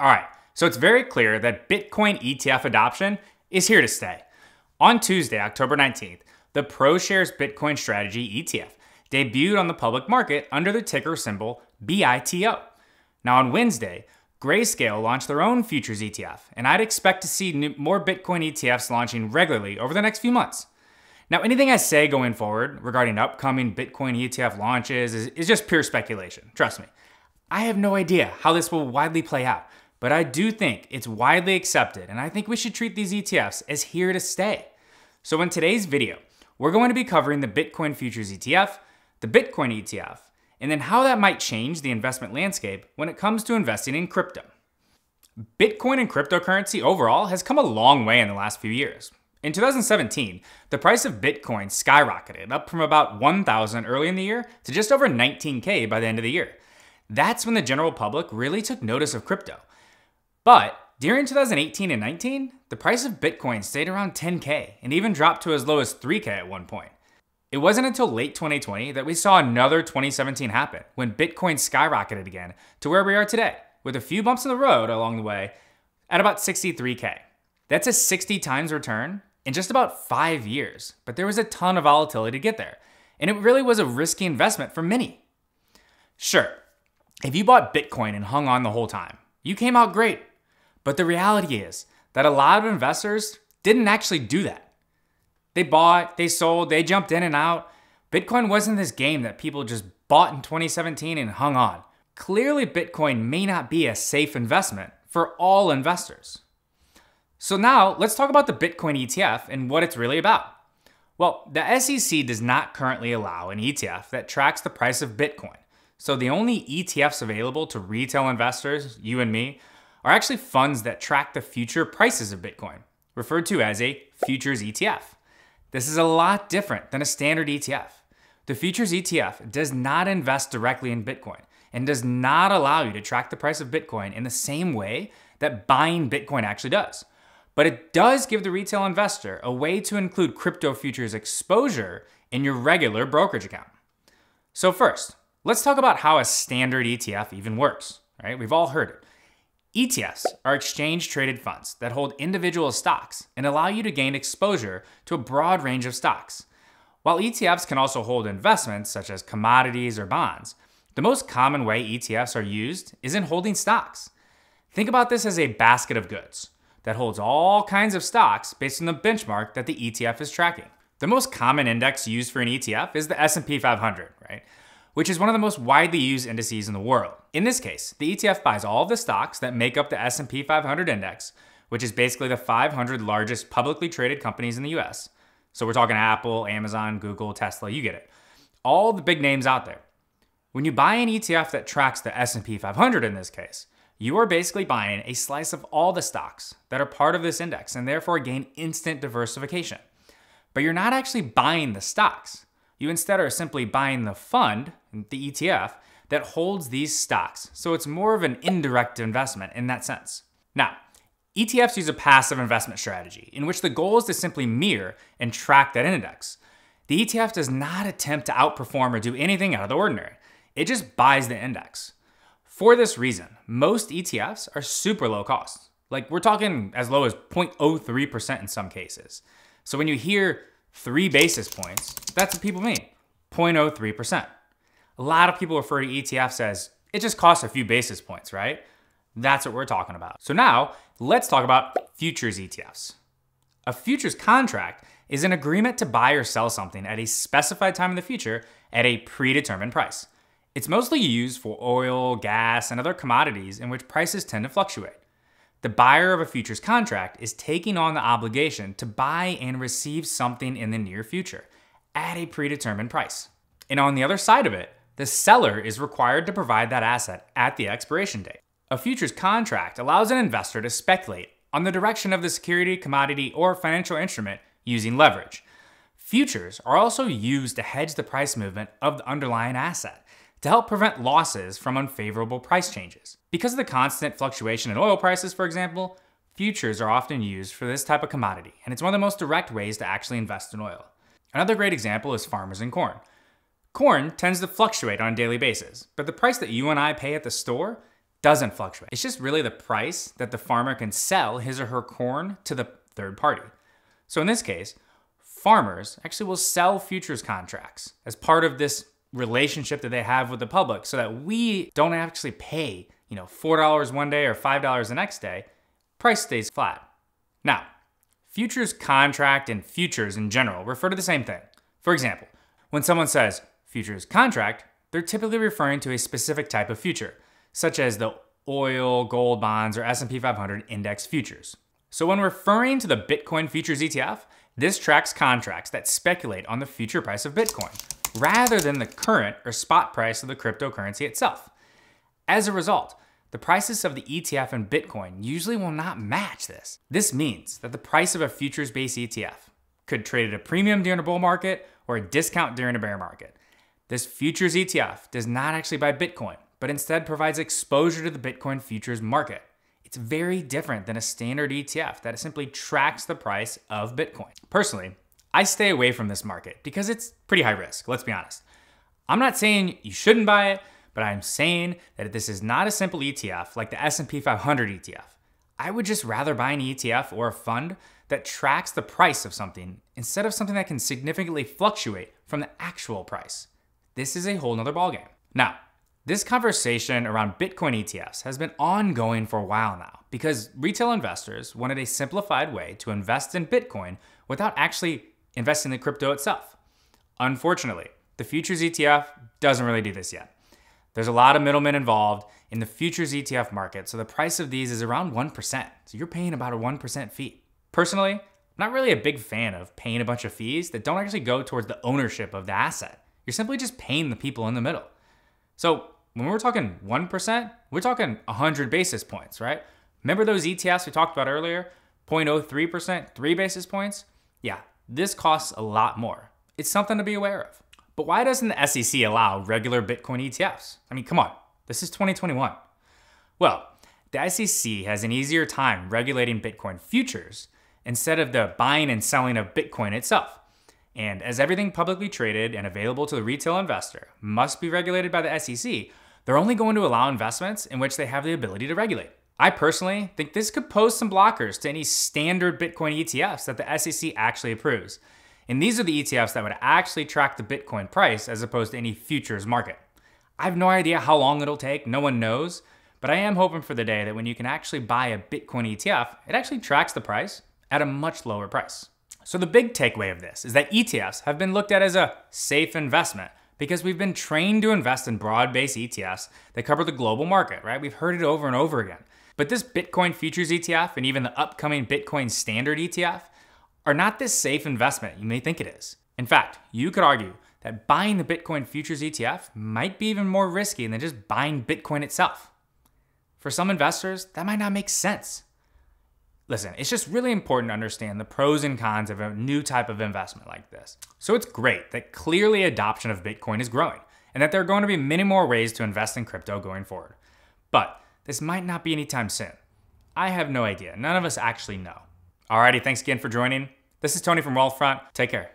All right, so it's very clear that Bitcoin ETF adoption is here to stay. On Tuesday, October 19th, the ProShares Bitcoin Strategy ETF debuted on the public market under the ticker symbol BITO. Now, on Wednesday, Grayscale launched their own futures ETF, and I'd expect to see more Bitcoin ETFs launching regularly over the next few months. Now, anything I say going forward regarding upcoming Bitcoin ETF launches is, is just pure speculation. Trust me. I have no idea how this will widely play out, but I do think it's widely accepted, and I think we should treat these ETFs as here to stay. So, in today's video, we're going to be covering the Bitcoin Futures ETF, the Bitcoin ETF, and then how that might change the investment landscape when it comes to investing in crypto. Bitcoin and cryptocurrency overall has come a long way in the last few years. In 2017, the price of Bitcoin skyrocketed up from about 1,000 early in the year to just over 19K by the end of the year. That's when the general public really took notice of crypto. But during 2018 and 19, the price of Bitcoin stayed around 10K and even dropped to as low as 3K at one point. It wasn't until late 2020 that we saw another 2017 happen when Bitcoin skyrocketed again to where we are today, with a few bumps in the road along the way at about 63K. That's a 60 times return in just about five years, but there was a ton of volatility to get there, and it really was a risky investment for many. Sure, if you bought Bitcoin and hung on the whole time, you came out great. But the reality is that a lot of investors didn't actually do that. They bought, they sold, they jumped in and out. Bitcoin wasn't this game that people just bought in 2017 and hung on. Clearly, Bitcoin may not be a safe investment for all investors. So, now let's talk about the Bitcoin ETF and what it's really about. Well, the SEC does not currently allow an ETF that tracks the price of Bitcoin. So, the only ETFs available to retail investors, you and me, are actually funds that track the future prices of Bitcoin, referred to as a futures ETF. This is a lot different than a standard ETF. The Futures ETF does not invest directly in Bitcoin and does not allow you to track the price of Bitcoin in the same way that buying Bitcoin actually does. But it does give the retail investor a way to include crypto futures exposure in your regular brokerage account. So first, let's talk about how a standard ETF even works, right? We've all heard it. ETFs are exchange traded funds that hold individual stocks and allow you to gain exposure to a broad range of stocks. While ETFs can also hold investments such as commodities or bonds, the most common way ETFs are used is in holding stocks. Think about this as a basket of goods that holds all kinds of stocks based on the benchmark that the ETF is tracking. The most common index used for an ETF is the S&P 500, right? Which is one of the most widely used indices in the world. In this case, the ETF buys all of the stocks that make up the S&P 500 index, which is basically the 500 largest publicly traded companies in the US. So we're talking Apple, Amazon, Google, Tesla, you get it. All the big names out there. When you buy an ETF that tracks the S&P 500 in this case, you are basically buying a slice of all the stocks that are part of this index and therefore gain instant diversification. But you're not actually buying the stocks. You instead are simply buying the fund, the ETF, that holds these stocks. So it's more of an indirect investment in that sense. Now, ETFs use a passive investment strategy in which the goal is to simply mirror and track that index. The ETF does not attempt to outperform or do anything out of the ordinary. It just buys the index. For this reason, most ETFs are super low cost. Like we're talking as low as 0.03% in some cases. So when you hear three basis points, that's what people mean 0.03%. A lot of people refer to ETFs as it just costs a few basis points, right? That's what we're talking about. So now let's talk about futures ETFs. A futures contract is an agreement to buy or sell something at a specified time in the future at a predetermined price. It's mostly used for oil, gas, and other commodities in which prices tend to fluctuate. The buyer of a futures contract is taking on the obligation to buy and receive something in the near future at a predetermined price. And on the other side of it, the seller is required to provide that asset at the expiration date. A futures contract allows an investor to speculate on the direction of the security, commodity, or financial instrument using leverage. Futures are also used to hedge the price movement of the underlying asset to help prevent losses from unfavorable price changes. Because of the constant fluctuation in oil prices, for example, futures are often used for this type of commodity, and it's one of the most direct ways to actually invest in oil. Another great example is farmers and corn. Corn tends to fluctuate on a daily basis, but the price that you and I pay at the store doesn't fluctuate. It's just really the price that the farmer can sell his or her corn to the third party. So in this case, farmers actually will sell futures contracts as part of this relationship that they have with the public so that we don't actually pay, you know, $4 one day or $5 the next day. Price stays flat. Now, futures contract and futures in general refer to the same thing. For example, when someone says futures contract, they're typically referring to a specific type of future, such as the oil, gold bonds, or S&P 500 index futures. So when referring to the Bitcoin futures ETF, this tracks contracts that speculate on the future price of Bitcoin, rather than the current or spot price of the cryptocurrency itself. As a result, the prices of the ETF and Bitcoin usually will not match this. This means that the price of a futures based ETF could trade at a premium during a bull market or a discount during a bear market. This futures ETF does not actually buy Bitcoin, but instead provides exposure to the Bitcoin futures market. It's very different than a standard ETF that simply tracks the price of Bitcoin. Personally, I stay away from this market because it's pretty high risk, let's be honest. I'm not saying you shouldn't buy it, but I'm saying that this is not a simple ETF like the S&P 500 ETF. I would just rather buy an ETF or a fund that tracks the price of something instead of something that can significantly fluctuate from the actual price. This is a whole nother ballgame. Now, this conversation around Bitcoin ETFs has been ongoing for a while now because retail investors wanted a simplified way to invest in Bitcoin without actually investing in the crypto itself. Unfortunately, the futures ETF doesn't really do this yet. There's a lot of middlemen involved in the futures ETF market, so the price of these is around 1%. So you're paying about a 1% fee. Personally, I'm not really a big fan of paying a bunch of fees that don't actually go towards the ownership of the asset. You're simply just paying the people in the middle. So when we're talking 1%, we're talking 100 basis points, right? Remember those ETFs we talked about earlier? 0.03%, 3 basis points? Yeah, this costs a lot more. It's something to be aware of. But why doesn't the SEC allow regular Bitcoin ETFs? I mean, come on, this is 2021. Well, the SEC has an easier time regulating Bitcoin futures instead of the buying and selling of Bitcoin itself. And as everything publicly traded and available to the retail investor must be regulated by the SEC, they're only going to allow investments in which they have the ability to regulate. I personally think this could pose some blockers to any standard Bitcoin ETFs that the SEC actually approves. And these are the ETFs that would actually track the Bitcoin price as opposed to any futures market. I have no idea how long it'll take, no one knows, but I am hoping for the day that when you can actually buy a Bitcoin ETF, it actually tracks the price at a much lower price. So the big takeaway of this is that ETFs have been looked at as a safe investment because we've been trained to invest in broad-based ETFs that cover the global market, right? We've heard it over and over again. But this Bitcoin futures ETF and even the upcoming Bitcoin standard ETF are not this safe investment you may think it is. In fact, you could argue that buying the Bitcoin futures ETF might be even more risky than just buying Bitcoin itself. For some investors, that might not make sense. Listen, it's just really important to understand the pros and cons of a new type of investment like this. So it's great that clearly adoption of Bitcoin is growing and that there are going to be many more ways to invest in crypto going forward. But this might not be anytime soon. I have no idea. None of us actually know. Alrighty, thanks again for joining. This is Tony from Wealthfront. Take care.